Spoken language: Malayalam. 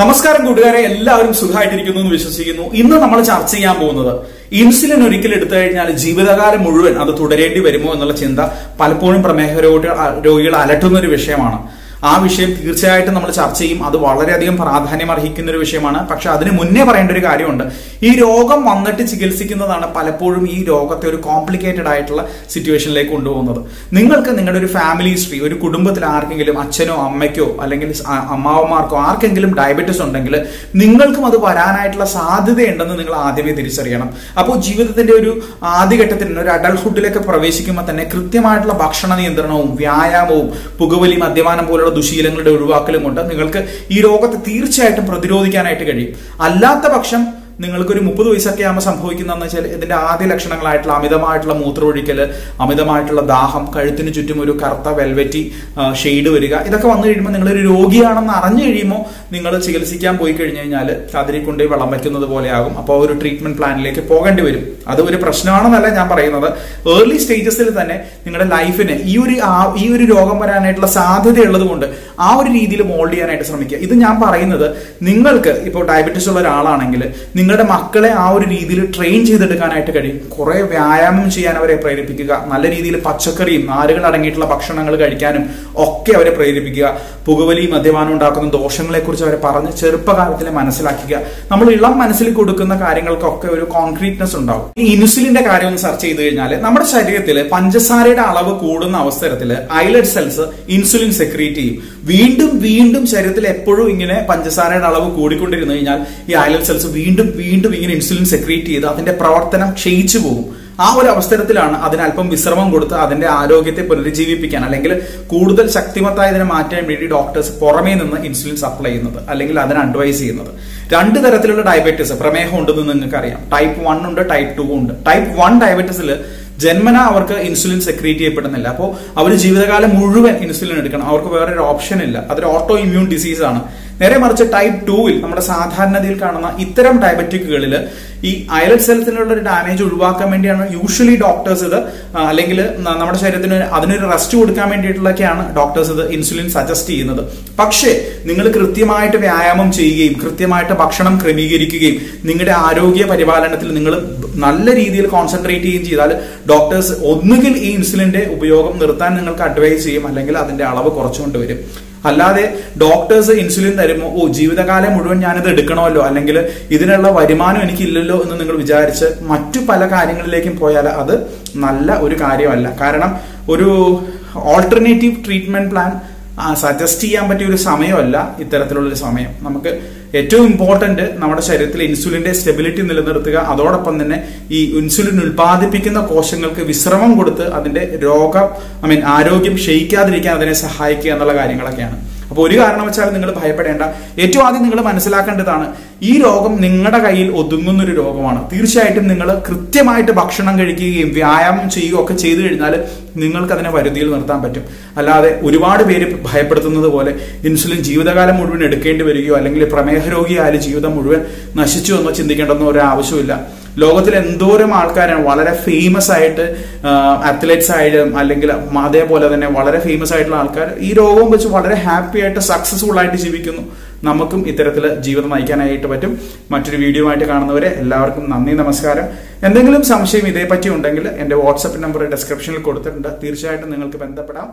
നമസ്കാരം കൂട്ടുകാരെ എല്ലാവരും സുഖമായിട്ടിരിക്കുന്നു എന്ന് വിശ്വസിക്കുന്നു. ഇന്ന് നമ്മൾ ചർച്ച ചെയ്യാൻ പോകുന്നത് ഇൻസുലിൻ ഒരിക്കൽ എടുത്തു കഴിഞ്ഞാൽ ജീവിതകാലം മുഴുവൻ അത് തുടരേണ്ടി വരുമോ എന്നുള്ള ചിന്ത പലപ്പോഴും പ്രമേഹ രോഗികൾ അലട്ടുന്ന ഒരു വിഷയമാണ്. ആ വിഷയം തീർച്ചയായിട്ടും നമ്മൾ ചർച്ച ചെയ്യും. അത് വളരെയധികം പ്രാധാന്യം അർഹിക്കുന്ന ഒരു വിഷയമാണ്. പക്ഷെ അതിന് മുന്നേ പറയേണ്ട ഒരു കാര്യമുണ്ട്. ഈ രോഗം വന്നിട്ട് ചികിത്സിക്കുന്നതാണ് പലപ്പോഴും ഈ രോഗത്തെ ഒരു കോംപ്ലിക്കേറ്റഡ് ആയിട്ടുള്ള സിറ്റുവേഷനിലേക്ക് കൊണ്ടുപോകുന്നത്. നിങ്ങൾക്ക് നിങ്ങളുടെ ഒരു ഫാമിലി ഹിസ്റ്ററി ഒരു കുടുംബത്തിൽ ആർക്കെങ്കിലും അച്ഛനോ അമ്മയ്ക്കോ അല്ലെങ്കിൽ അമ്മാവന്മാർക്കോ ആർക്കെങ്കിലും ഡയബറ്റിസ് ഉണ്ടെങ്കിൽ നിങ്ങൾക്കും അത് വരാനായിട്ടുള്ള സാധ്യതയുണ്ടെന്ന് നിങ്ങൾ ആദ്യമേ തിരിച്ചറിയണം. അപ്പോൾ ജീവിതത്തിന്റെ ഒരു ആദ്യഘട്ടത്തിൽ ഒരു അഡൽഹുഡിലേക്ക് പ്രവേശിക്കുമ്പോൾ തന്നെ കൃത്യമായിട്ടുള്ള ഭക്ഷണ നിയന്ത്രണവും വ്യായാമവും പുകവലി മദ്യപാനം പോലുള്ള ദുശീലങ്ങളുടെ ഒഴിവാക്കലും കൊണ്ട് നിങ്ങൾക്ക് ഈ രോഗത്തെ തീർച്ചയായിട്ടും പ്രതിരോധിക്കാനായിട്ട് കഴിയും. അല്ലാത്ത പക്ഷം നിങ്ങൾക്ക് ഒരു മുപ്പത് വയസ്സൊക്കെ ആകുമ്പോൾ സംഭവിക്കുന്നതെന്ന് വെച്ചാൽ ഇതിന്റെ ആദ്യ ലക്ഷണങ്ങളായിട്ടുള്ള അമിതമായിട്ടുള്ള മൂത്രമൊഴിക്കൽ അമിതമായിട്ടുള്ള ദാഹം കഴുത്തിന് ചുറ്റും ഒരു കറുത്ത വെൽവെറ്റി ഷെയ്ഡ് വരിക ഇതൊക്കെ വന്നു കഴിയുമ്പോൾ നിങ്ങളൊരു രോഗിയാണെന്ന് അറിഞ്ഞു കഴിയുമ്പോൾ നിങ്ങൾ ചികിത്സിക്കാൻ പോയി കഴിഞ്ഞു കഴിഞ്ഞാൽ കതിരി കൊണ്ടുപോയി വെള്ളം വയ്ക്കുന്നത് പോലെയാകും. അപ്പോൾ ഒരു ട്രീറ്റ്മെന്റ് പ്ലാനിലേക്ക് പോകേണ്ടി വരും. അത് ഒരു പ്രശ്നമാണെന്നല്ല ഞാൻ പറയുന്നത്. ഏർലി സ്റ്റേജസിൽ തന്നെ നിങ്ങളുടെ ലൈഫിന് ഈ ഒരു ഈ ഒരു രോഗം വരാനായിട്ടുള്ള സാധ്യതയുള്ളത് കൊണ്ട് ആ ഒരു രീതിയിൽ മോൾഡ് ചെയ്യാനായിട്ട് ശ്രമിക്കുക. ഇത് ഞാൻ പറയുന്നത് നിങ്ങൾക്ക് ഇപ്പോൾ ഡയബറ്റിസ് ഉള്ള ഒരാളാണെങ്കിൽ നിങ്ങളുടെ മക്കളെ ആ ഒരു രീതിയിൽ ട്രെയിൻ ചെയ്തെടുക്കാനായിട്ട് കഴിയും. കുറെ വ്യായാമം ചെയ്യാൻ അവരെ പ്രേരിപ്പിക്കുക നല്ല രീതിയിൽ പച്ചക്കറിയും നാരുകൾ അടങ്ങിയിട്ടുള്ള ഭക്ഷണങ്ങൾ കഴിക്കാനും ഒക്കെ അവരെ പ്രേരിപ്പിക്കുക. പുകവലി മദ്യപാനം ഉണ്ടാക്കുന്ന ദോഷങ്ങളെ കുറിച്ച് അവരെ പറഞ്ഞ് ചെറുപ്പകാലത്തിൽ മനസ്സിലാക്കുക നമ്മൾ ഇളം മനസ്സിൽ കൊടുക്കുന്ന കാര്യങ്ങൾക്കൊക്കെ ഒരു കോൺക്രീറ്റ്നെസ് ഉണ്ടാവും. ഈ ഇൻസുലിന്റെ കാര്യം ഒന്ന് സെർച്ച് ചെയ്ത് കഴിഞ്ഞാൽ നമ്മുടെ ശരീരത്തിൽ പഞ്ചസാരയുടെ അളവ് കൂടുന്ന അവസരത്തിൽ ഐലറ്റ് സെൽസ് ഇൻസുലിൻ സെക്രീറ്റ് ചെയ്യും. വീണ്ടും വീണ്ടും ശരീരത്തിൽ എപ്പോഴും ഇങ്ങനെ പഞ്ചസാരയുടെ അളവ് കൂടിക്കൊണ്ടിരുന്നു കഴിഞ്ഞാൽ ഈ ഐലറ്റ് സെൽസ് വീണ്ടും വീണ്ടും ഇങ്ങനെ ഇൻസുലിൻ സെക്രീറ്റ് ചെയ്ത് അതിന്റെ പ്രവർത്തനം ക്ഷയിച്ചു പോകും. ആ ഒരു അവസരത്തിലാണ് അതിന് അല്പം വിശ്രമം കൊടുത്ത് അതിന്റെ ആരോഗ്യത്തെ പുനരുജ്ജീവിപ്പിക്കാൻ അല്ലെങ്കിൽ കൂടുതൽ ശക്തിമത്തായ ഇതിനെ മാറ്റാൻ വേണ്ടി ഡോക്ടേഴ്സ് പുറമേ നിന്ന് ഇൻസുലിൻ സപ്ലൈ ചെയ്യുന്നത് അല്ലെങ്കിൽ അതിനെ അഡ്വൈസ് ചെയ്യുന്നത്. രണ്ട് തരത്തിലുള്ള ഡയബറ്റീസ് പ്രമേഹം ഉണ്ടെന്ന് നിങ്ങൾക്ക് അറിയാം ടൈപ്പ് വൺ ഉണ്ട് ടൈപ്പ് ടു ഉണ്ട്. ടൈപ്പ് വൺ ഡയബറ്റീസിൽ ജന്മന അവർക്ക് ഇൻസുലിൻ സെക്രീറ്റ് ചെയ്യപ്പെടുന്നില്ല. അപ്പോൾ അവർ ജീവിതകാലം മുഴുവൻ ഇൻസുലിൻ എടുക്കണം. അവർക്ക് വേറെ ഒരു ഓപ്ഷൻ ഇല്ല. അതൊരു ഓട്ടോ ഇമ്മ്യൂൺ ഡിസീസ് ആണ്. നേരെ മറിച്ച് ടൈപ്പ് ടൂവിൽ നമ്മുടെ സാധാരണതയിൽ കാണുന്ന ഇത്തരം ഡയബറ്റിക്കുകളിൽ ഈ ഐലറ്റ് സെൽസിനുള്ള ഒരു ഡാമേജ് ഒഴിവാക്കാൻ വേണ്ടിയാണ് യൂഷ്വലി ഡോക്ടേഴ്സ് ഇത് അല്ലെങ്കിൽ നമ്മുടെ ശരീരത്തിന് അതിനൊരു റെസ്റ്റ് കൊടുക്കാൻ വേണ്ടിയിട്ടുള്ളൊക്കെയാണ് ഡോക്ടേഴ്സ് ഇത് ഇൻസുലിൻ സജസ്റ്റ് ചെയ്യുന്നത്. പക്ഷേ നിങ്ങൾ കൃത്യമായിട്ട് വ്യായാമം ചെയ്യുകയും കൃത്യമായിട്ട് ഭക്ഷണം ക്രമീകരിക്കുകയും നിങ്ങളുടെ ആരോഗ്യ പരിപാലനത്തിൽ നിങ്ങൾ നല്ല രീതിയിൽ കോൺസെൻട്രേറ്റ് ചെയ്യുകയും ചെയ്താൽ ഡോക്ടേഴ്സ് ഒന്നുകിൽ ഈ ഇൻസുലിന്റെ ഉപയോഗം നിർത്താൻ നിങ്ങൾക്ക് അഡ്വൈസ് ചെയ്യും അല്ലെങ്കിൽ അതിന്റെ അളവ് കുറച്ചുകൊണ്ട് വരും. അല്ലാതെ ഡോക്ടേഴ്സ് ഇൻസുലിൻ തരുമോ? ഓ ജീവിതകാലം മുഴുവൻ ഞാനിത് എടുക്കണമല്ലോ. അല്ലെങ്കിൽ ഇതിനുള്ള വരുമാനം എനിക്കില്ലല്ലോ എന്ന് നിങ്ങൾ വിചാരിച്ച് മറ്റു പല കാര്യങ്ങളിലേക്കും പോയാൽ അത് നല്ല ഒരു കാര്യമല്ല. കാരണം ഒരു ഓൾട്ടർനേറ്റീവ് ട്രീറ്റ്മെന്റ് പ്ലാൻ സജസ്റ്റ് ചെയ്യാൻ പറ്റിയ ഒരു സമയമല്ല ഇത്തരത്തിലുള്ളൊരു സമയം. നമുക്ക് ഏറ്റവും ഇമ്പോർട്ടന്റ് നമ്മുടെ ശരീരത്തിൽ ഇൻസുലിന്റെ സ്റ്റെബിലിറ്റി നിലനിർത്തുക അതോടൊപ്പം തന്നെ ഈ ഇൻസുലിൻ ഉൽപ്പാദിപ്പിക്കുന്ന കോശങ്ങൾക്ക് വിശ്രമം കൊടുത്ത് അതിന്റെ രോഗം ഐ മീൻ ആരോഗ്യം ക്ഷയിക്കാതിരിക്കാൻ അതിനെ സഹായിക്കുക എന്നുള്ള കാര്യങ്ങളൊക്കെയാണ്. അപ്പൊ ഒരു കാരണവശാലും നിങ്ങൾ ഭയപ്പെടേണ്ട. ഏറ്റവും ആദ്യം നിങ്ങൾ മനസ്സിലാക്കേണ്ടതാണ് ഈ രോഗം നിങ്ങളുടെ കയ്യിൽ ഒതുങ്ങുന്ന ഒരു രോഗമാണ്. തീർച്ചയായിട്ടും നിങ്ങൾ കൃത്യമായിട്ട് ഭക്ഷണം കഴിക്കുകയും വ്യായാമം ചെയ്യുകയും ഒക്കെ ചെയ്തു കഴിഞ്ഞാൽ നിങ്ങൾക്ക് അതിനെ വരുതിയിൽ നിർത്താൻ പറ്റും. അല്ലാതെ ഒരുപാട് പേര് ഭയപ്പെടുത്തുന്നത് പോലെ ഇൻസുലിൻ ജീവിതകാലം മുഴുവൻ എടുക്കേണ്ടി വരികയോ അല്ലെങ്കിൽ പ്രമേഹ രോഗിയായാലും ജീവിതം മുഴുവൻ നശിച്ചു എന്നോ ചിന്തിക്കേണ്ടെന്നോ ഒരു ആവശ്യമില്ല ലോകത്തിൽ എന്തോരം ആൾക്കാരാണ് വളരെ ഫേമസ് ആയിട്ട് അത്ലറ്റ്സ് ആയാലും അല്ലെങ്കിൽ അതേപോലെ തന്നെ വളരെ ഫേമസ് ആയിട്ടുള്ള ആൾക്കാർ ഈ രോഗവും വെച്ച് വളരെ ഹാപ്പി ആയിട്ട് സക്സസ്ഫുൾ ആയിട്ട് ജീവിക്കുന്നു. നമുക്കും ഇത്തരത്തിൽ ജീവിതം നയിക്കാനായിട്ട് പറ്റും. മറ്റൊരു വീഡിയോ ആയിട്ട് കാണുന്നവരെ എല്ലാവർക്കും നന്ദി നമസ്കാരം. എന്തെങ്കിലും സംശയം ഇതേപ്പറ്റി ഉണ്ടെങ്കിൽ എന്റെ വാട്സപ്പ് നമ്പർ ഡിസ്ക്രിപ്ഷനിൽ കൊടുത്തിട്ടുണ്ട്. തീർച്ചയായിട്ടും നിങ്ങൾക്ക് ബന്ധപ്പെടാം.